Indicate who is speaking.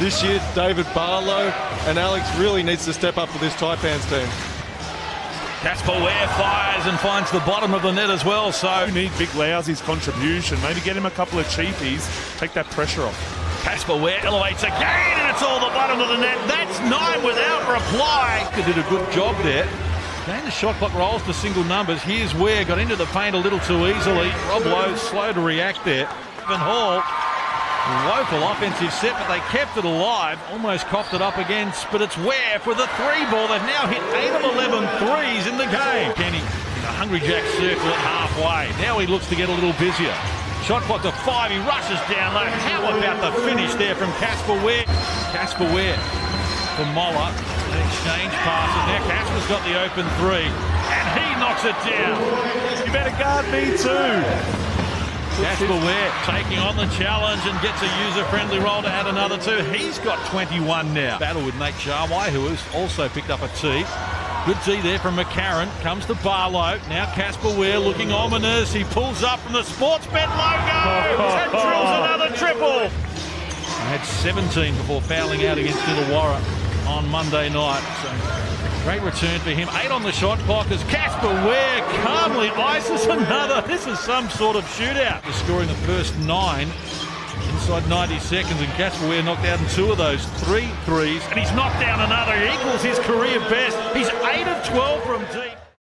Speaker 1: This year, David Barlow and Alex really needs to step up for this Taipans team.
Speaker 2: Casper Ware fires and finds the bottom of the net as well. So
Speaker 3: You need Big Lousy's contribution. Maybe get him a couple of cheapies, take that pressure off.
Speaker 2: Casper Ware elevates again, and it's all the bottom of the net. That's nine without reply. Did a good job there. Again, the shot clock rolls to single numbers. Here's Ware got into the paint a little too easily. Rob Lowe slow to react there. Evan Hall Woeful offensive set, but they kept it alive. Almost coughed it up against, but it's Ware for the three ball. They've now hit 8 of 11 threes in the game. Kenny a Hungry Jack circle at halfway. Now he looks to get a little busier. Shot clock to five. He rushes down low. How about the finish there from Casper Ware? Casper Ware for Moller. Exchange passes. Now Casper's got the open three. And he knocks it down.
Speaker 3: You better guard me too.
Speaker 2: Casper Ware taking on the challenge and gets a user-friendly roll to add another two. He's got 21 now. Battle with Nate Jawai, who has also picked up a tee. Good tee there from McCarran. Comes to Barlow. Now Casper Ware looking ominous. He pulls up from the Sportsbet logo and drills another triple. Had 17 before fouling out against Illawarra on Monday night. So Great return for him. Eight on the shot clock as Casper Ware calmly ices another. This is some sort of shootout. He's scoring the first nine inside 90 seconds, and Casper Ware knocked out in two of those three threes, and he's knocked down another. He equals his career best. He's